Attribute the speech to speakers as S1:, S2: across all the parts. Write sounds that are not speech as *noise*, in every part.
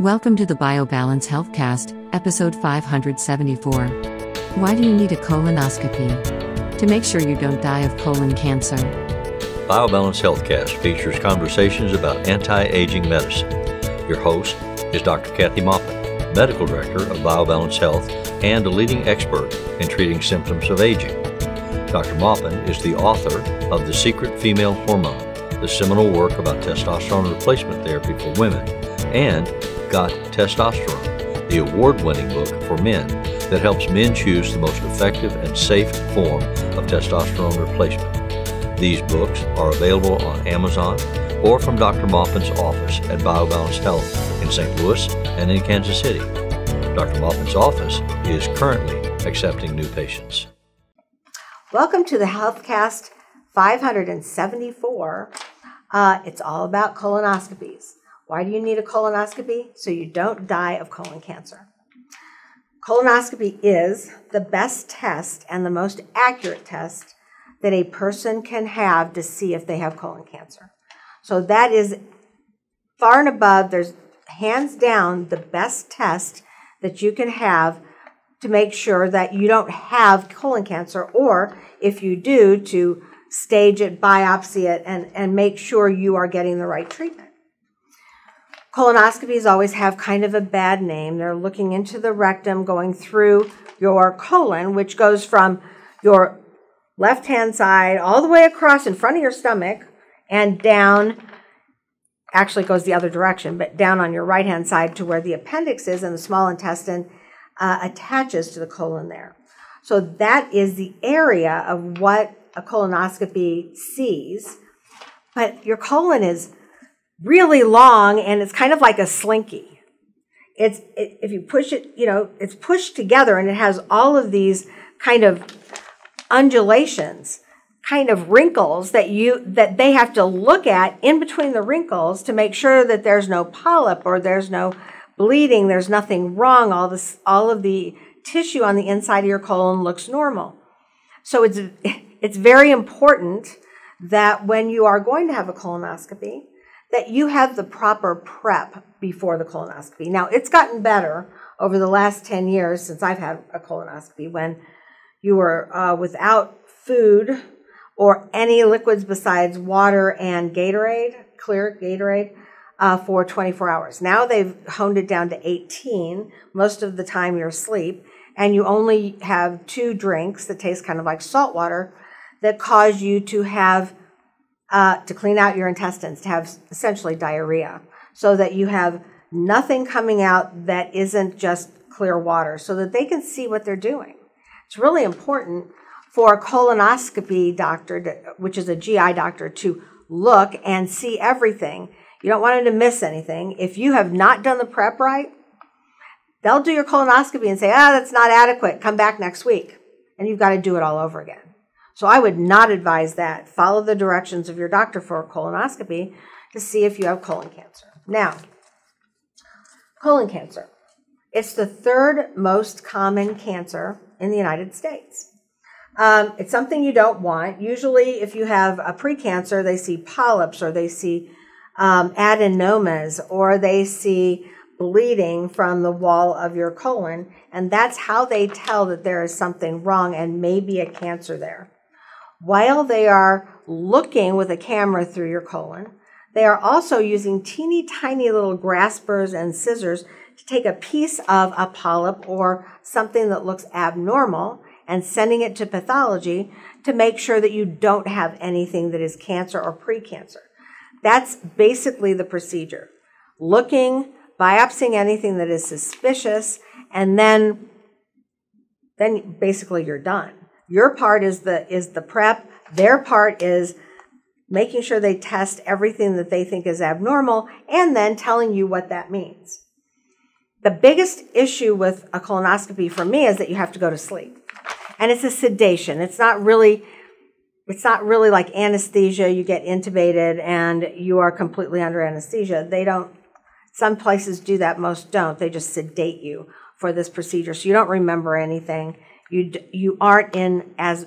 S1: Welcome to the BioBalance Healthcast, episode 574. Why do you need a colonoscopy? To make sure you don't die of colon cancer.
S2: BioBalance Healthcast features conversations about anti aging medicine. Your host is Dr. Kathy Maupin, Medical Director of BioBalance Health and a leading expert in treating symptoms of aging. Dr. Maupin is the author of The Secret Female Hormone, the seminal work about testosterone replacement therapy for women, and Got Testosterone, the award winning book for men that helps men choose the most effective and safe form of testosterone replacement. These books are available on Amazon or from Dr. Maupin's office at BioBalance Health in St. Louis and in Kansas City. Dr. Maupin's office is currently accepting new patients.
S3: Welcome to the HealthCast 574. Uh, it's all about colonoscopies. Why do you need a colonoscopy? So you don't die of colon cancer. Colonoscopy is the best test and the most accurate test that a person can have to see if they have colon cancer. So that is far and above, there's hands down the best test that you can have to make sure that you don't have colon cancer, or if you do, to stage it, biopsy it, and, and make sure you are getting the right treatment. Colonoscopies always have kind of a bad name. They're looking into the rectum, going through your colon, which goes from your left hand side all the way across in front of your stomach and down. Actually, goes the other direction, but down on your right hand side to where the appendix is and the small intestine uh, attaches to the colon there. So, that is the area of what a colonoscopy sees. But your colon is really long and it's kind of like a slinky. It's it, if you push it, you know, it's pushed together and it has all of these kind of undulations, kind of wrinkles that you that they have to look at in between the wrinkles to make sure that there's no polyp or there's no bleeding, there's nothing wrong. All this all of the tissue on the inside of your colon looks normal. So it's *laughs* it's very important that when you are going to have a colonoscopy, that you have the proper prep before the colonoscopy. Now, it's gotten better over the last 10 years since I've had a colonoscopy when you were uh, without food or any liquids besides water and Gatorade, clear Gatorade, uh, for 24 hours. Now they've honed it down to 18. Most of the time you're asleep, and you only have two drinks that taste kind of like salt water that cause you to have uh, to clean out your intestines, to have essentially diarrhea, so that you have nothing coming out that isn't just clear water, so that they can see what they're doing. It's really important for a colonoscopy doctor, to, which is a GI doctor, to look and see everything. You don't want them to miss anything. If you have not done the prep right, they'll do your colonoscopy and say, ah, that's not adequate. Come back next week. And you've got to do it all over again. So I would not advise that. Follow the directions of your doctor for a colonoscopy to see if you have colon cancer. Now, colon cancer. It's the third most common cancer in the United States. Um, it's something you don't want. Usually, if you have a precancer, they see polyps or they see um, adenomas or they see bleeding from the wall of your colon, and that's how they tell that there is something wrong and maybe a cancer there while they are looking with a camera through your colon. They are also using teeny tiny little graspers and scissors to take a piece of a polyp or something that looks abnormal and sending it to pathology to make sure that you don't have anything that is cancer or precancer. That's basically the procedure. Looking, biopsying anything that is suspicious, and then then basically you're done. Your part is the is the prep. Their part is making sure they test everything that they think is abnormal and then telling you what that means. The biggest issue with a colonoscopy for me is that you have to go to sleep. And it's a sedation. It's not really it's not really like anesthesia. You get intubated and you are completely under anesthesia. They don't some places do that, most don't. They just sedate you for this procedure so you don't remember anything you you aren't in as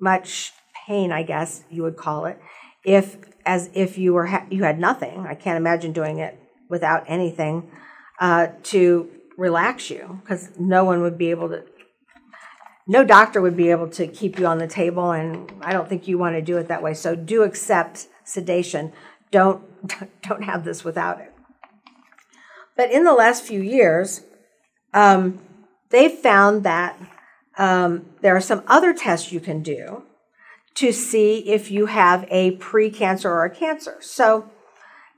S3: much pain, I guess you would call it, if as if you were you had nothing. I can't imagine doing it without anything. uh, to relax you because no one would be able to no doctor would be able to keep you on the table and i don't think you want to do it that way so do accept sedation don't *laughs* don't have this without it but in the last few years um, they've found that um, there are some other tests you can do to see if you have a precancer or a cancer so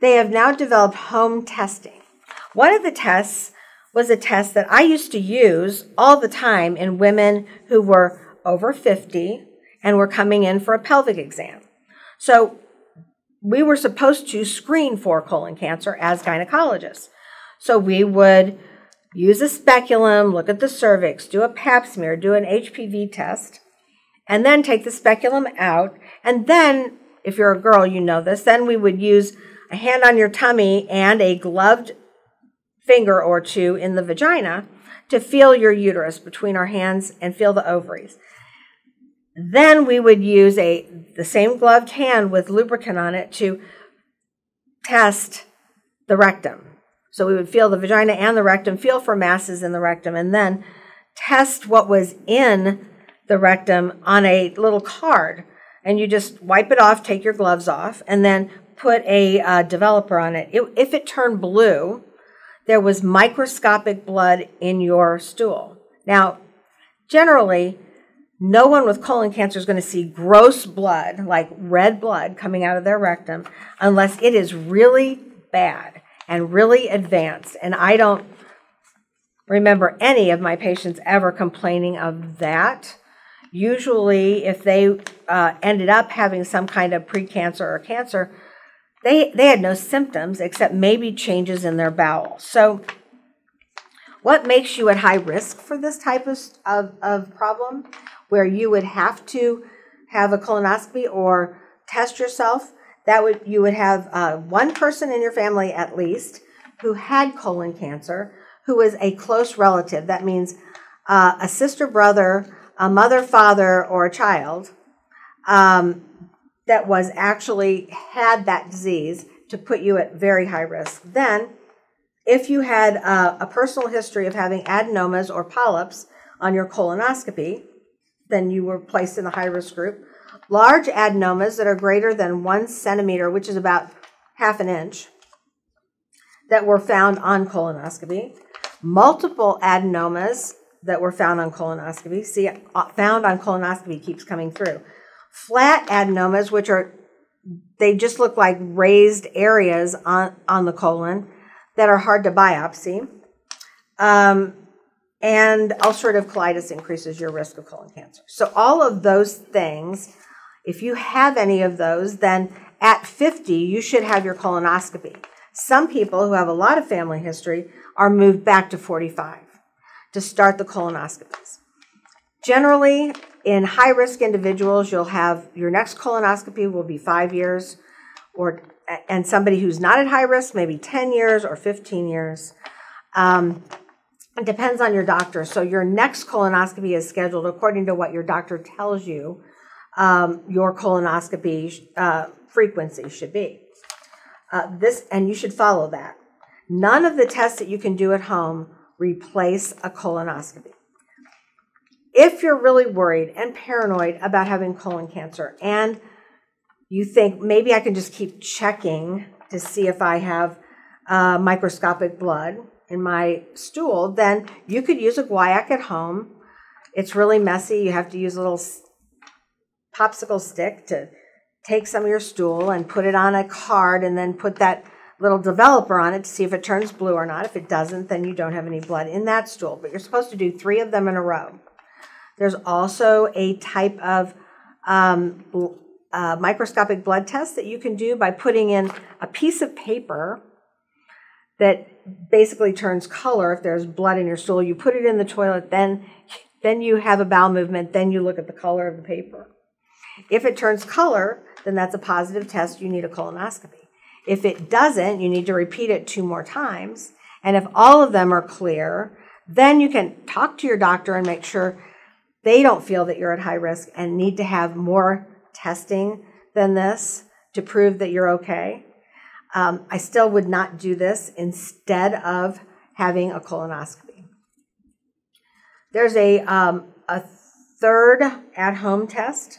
S3: they have now developed home testing one of the tests was a test that I used to use all the time in women who were over 50 and were coming in for a pelvic exam. So we were supposed to screen for colon cancer as gynecologists. So we would use a speculum, look at the cervix, do a pap smear, do an HPV test, and then take the speculum out. And then, if you're a girl, you know this, then we would use a hand on your tummy and a gloved finger or two in the vagina to feel your uterus between our hands and feel the ovaries. Then we would use a the same gloved hand with lubricant on it to test the rectum. So we would feel the vagina and the rectum, feel for masses in the rectum, and then test what was in the rectum on a little card. And you just wipe it off, take your gloves off, and then put a uh, developer on it. it. If it turned blue, there was microscopic blood in your stool. Now, generally, no one with colon cancer is going to see gross blood, like red blood, coming out of their rectum unless it is really bad and really advanced. And I don't remember any of my patients ever complaining of that. Usually, if they uh, ended up having some kind of precancer or cancer, they, they had no symptoms except maybe changes in their bowel. So, what makes you at high risk for this type of, of, of problem where you would have to have a colonoscopy or test yourself? That would you would have uh, one person in your family at least who had colon cancer, who was a close relative. That means uh, a sister, brother, a mother, father, or a child. Um, that was actually had that disease to put you at very high risk. Then, if you had a, a personal history of having adenomas or polyps on your colonoscopy, then you were placed in the high risk group. Large adenomas that are greater than one centimeter, which is about half an inch, that were found on colonoscopy. Multiple adenomas that were found on colonoscopy. See, uh, found on colonoscopy keeps coming through flat adenomas, which are they just look like raised areas on, on the colon that are hard to biopsy. Um, and ulcerative colitis increases your risk of colon cancer. So, all of those things, if you have any of those, then at 50, you should have your colonoscopy. Some people who have a lot of family history are moved back to 45 to start the colonoscopies. Generally, in high risk individuals, you'll have your next colonoscopy will be five years, or and somebody who's not at high risk, maybe 10 years or 15 years. Um, it depends on your doctor. So your next colonoscopy is scheduled according to what your doctor tells you um, your colonoscopy uh, frequency should be. Uh, this and you should follow that. None of the tests that you can do at home replace a colonoscopy if you're really worried and paranoid about having colon cancer and you think maybe I can just keep checking to see if I have uh, microscopic blood in my stool, then you could use a guaiac at home. It's really messy. You have to use a little popsicle stick to take some of your stool and put it on a card and then put that little developer on it to see if it turns blue or not. If it doesn't, then you don't have any blood in that stool. But you're supposed to do three of them in a row. There's also a type of um, uh, microscopic blood test that you can do by putting in a piece of paper that basically turns color if there's blood in your stool. You put it in the toilet, then, then you have a bowel movement, then you look at the color of the paper. If it turns color, then that's a positive test. You need a colonoscopy. If it doesn't, you need to repeat it two more times. And if all of them are clear, then you can talk to your doctor and make sure they don't feel that you're at high risk and need to have more testing than this to prove that you're okay. Um, I still would not do this instead of having a colonoscopy. There's a, um, a third at home test,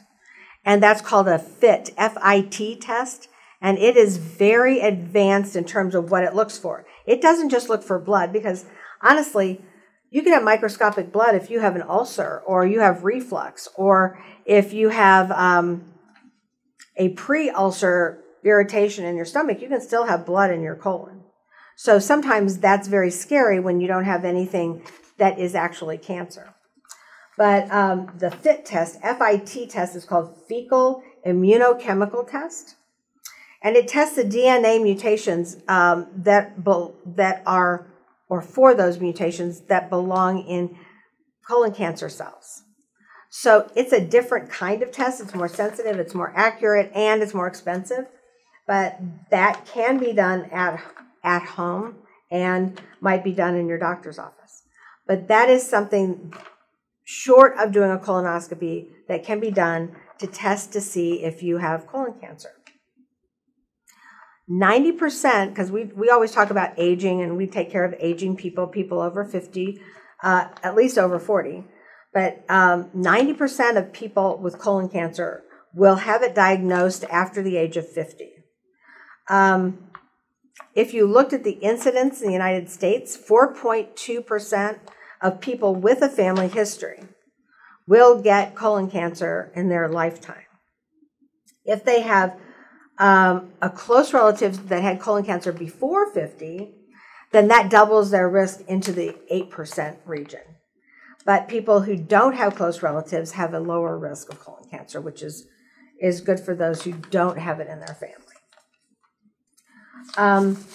S3: and that's called a FIT, F I T test, and it is very advanced in terms of what it looks for. It doesn't just look for blood because honestly, you can have microscopic blood if you have an ulcer or you have reflux or if you have um, a pre ulcer irritation in your stomach, you can still have blood in your colon. So sometimes that's very scary when you don't have anything that is actually cancer. But um, the FIT test, FIT test, is called fecal immunochemical test. And it tests the DNA mutations um, that, be- that are, or for those mutations that belong in colon cancer cells. So it's a different kind of test. It's more sensitive, it's more accurate, and it's more expensive. But that can be done at, at home and might be done in your doctor's office. But that is something short of doing a colonoscopy that can be done to test to see if you have colon cancer. 90%, because we, we always talk about aging and we take care of aging people, people over 50, uh, at least over 40. But um, 90% of people with colon cancer will have it diagnosed after the age of 50. Um, if you looked at the incidence in the United States, 4.2% of people with a family history will get colon cancer in their lifetime. If they have um, a close relative that had colon cancer before 50, then that doubles their risk into the 8% region. But people who don't have close relatives have a lower risk of colon cancer, which is, is good for those who don't have it in their family. Um,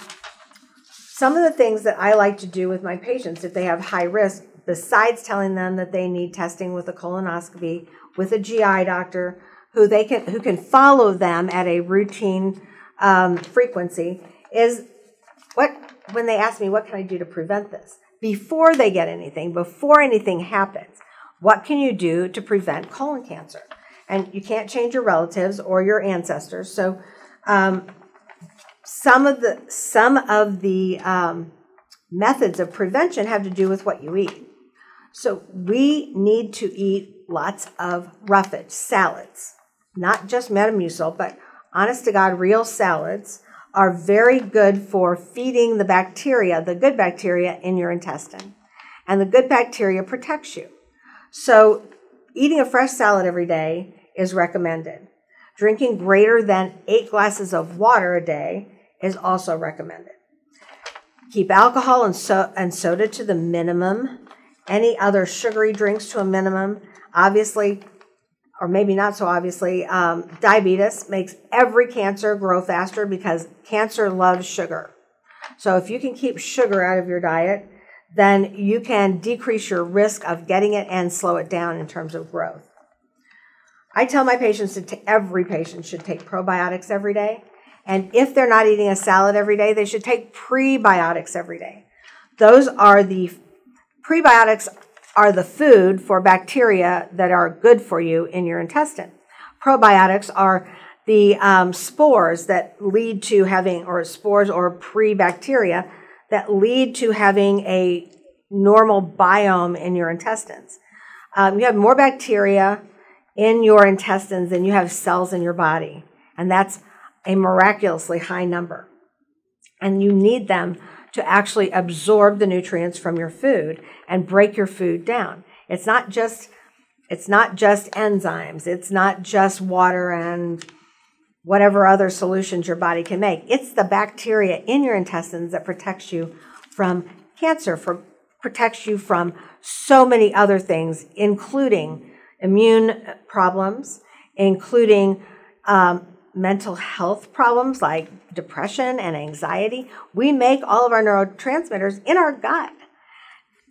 S3: some of the things that I like to do with my patients if they have high risk, besides telling them that they need testing with a colonoscopy with a GI doctor who they can who can follow them at a routine um, frequency, is what when they ask me what can I do to prevent this before they get anything, before anything happens. What can you do to prevent colon cancer? And you can't change your relatives or your ancestors, so um, some of the some of the um, methods of prevention have to do with what you eat. So we need to eat lots of roughage salads, not just Metamucil, but honest to God, real salads are very good for feeding the bacteria, the good bacteria in your intestine. And the good bacteria protects you. So eating a fresh salad every day is recommended. Drinking greater than eight glasses of water a day is also recommended. Keep alcohol and, so- and soda to the minimum, any other sugary drinks to a minimum. Obviously, or maybe not so obviously, um, diabetes makes every cancer grow faster because cancer loves sugar. So if you can keep sugar out of your diet, then you can decrease your risk of getting it and slow it down in terms of growth. I tell my patients that every patient should take probiotics every day and if they're not eating a salad every day, they should take prebiotics every day. Those are the prebiotics are the food for bacteria that are good for you in your intestine. Probiotics are the um, spores that lead to having, or spores or pre-bacteria that lead to having a normal biome in your intestines. Um, you have more bacteria in your intestines than you have cells in your body. And that's a miraculously high number. And you need them to actually absorb the nutrients from your food and break your food down. It's not just it's not just enzymes, it's not just water and whatever other solutions your body can make. It's the bacteria in your intestines that protects you from cancer, for protects you from so many other things, including immune problems, including um, mental health problems like depression and anxiety. We make all of our neurotransmitters in our gut.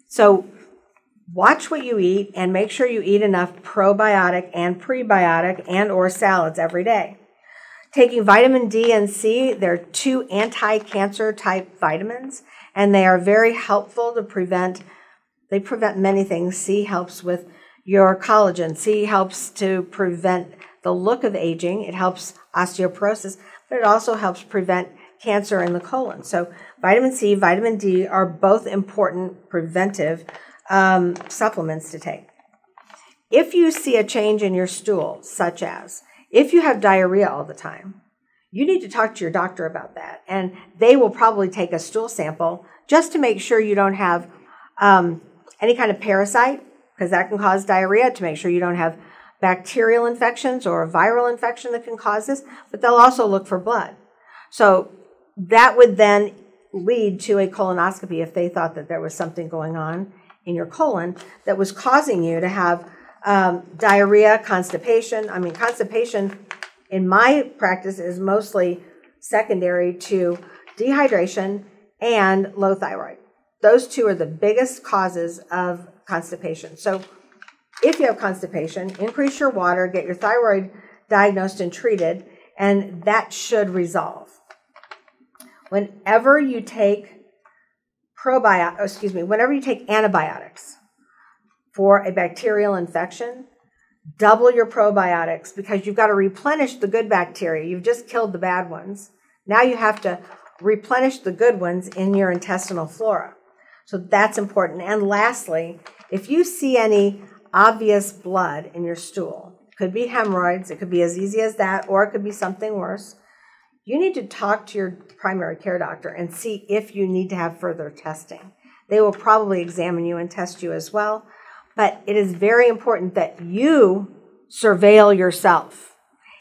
S3: So watch what you eat and make sure you eat enough probiotic and prebiotic and or salads every day. Taking vitamin D and C, they're two anti-cancer type vitamins and they are very helpful to prevent they prevent many things. C helps with your collagen. C helps to prevent the look of aging. It helps osteoporosis, but it also helps prevent cancer in the colon. So, vitamin C, vitamin D are both important preventive um, supplements to take. If you see a change in your stool, such as if you have diarrhea all the time, you need to talk to your doctor about that. And they will probably take a stool sample just to make sure you don't have um, any kind of parasite, because that can cause diarrhea, to make sure you don't have bacterial infections or a viral infection that can cause this. But they'll also look for blood. So that would then lead to a colonoscopy if they thought that there was something going on in your colon that was causing you to have um, diarrhea, constipation. I mean, constipation in my practice is mostly secondary to dehydration and low thyroid. Those two are the biggest causes of constipation. So, if you have constipation, increase your water, get your thyroid diagnosed and treated, and that should resolve. Whenever you take probiotics, oh, excuse me, whenever you take antibiotics for a bacterial infection, double your probiotics because you've got to replenish the good bacteria. You've just killed the bad ones. Now you have to replenish the good ones in your intestinal flora. So that's important. And lastly, if you see any obvious blood in your stool, It could be hemorrhoids, it could be as easy as that, or it could be something worse. You need to talk to your primary care doctor and see if you need to have further testing. They will probably examine you and test you as well but it is very important that you surveil yourself.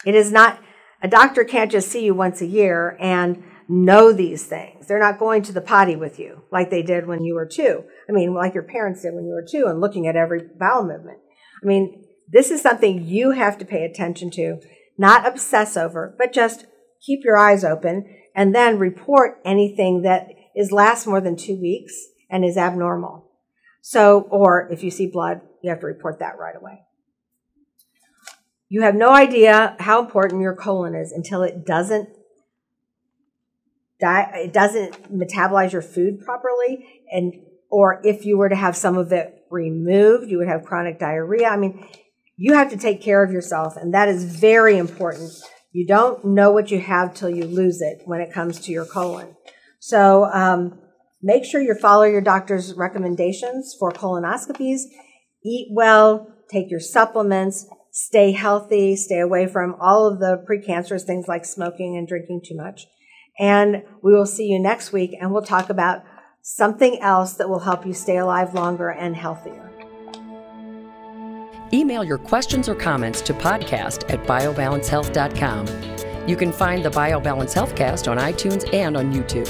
S3: It is not, a doctor can't just see you once a year and know these things. They're not going to the potty with you like they did when you were two. I mean, like your parents did when you were two and looking at every bowel movement. I mean, this is something you have to pay attention to, not obsess over, but just keep your eyes open and then report anything that is lasts more than two weeks and is abnormal. So, or if you see blood, you have to report that right away. You have no idea how important your colon is until it doesn't it doesn't metabolize your food properly and or if you were to have some of it removed, you would have chronic diarrhea. I mean, you have to take care of yourself and that is very important. You don't know what you have till you lose it when it comes to your colon. So, um, Make sure you follow your doctor's recommendations for colonoscopies. Eat well, take your supplements, stay healthy, stay away from all of the precancerous things like smoking and drinking too much. And we will see you next week and we'll talk about something else that will help you stay alive longer and healthier.
S4: Email your questions or comments to podcast at biobalancehealth.com. You can find the BioBalance Healthcast on iTunes and on YouTube.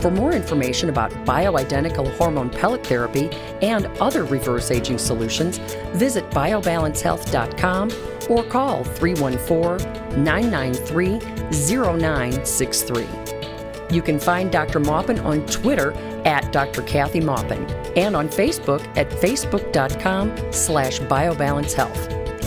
S4: For more information about bioidentical hormone pellet therapy and other reverse aging solutions, visit biobalancehealth.com or call 314 993 0963. You can find Dr. Maupin on Twitter at Dr. Kathy Maupin and on Facebook at facebook.com slash biobalancehealth.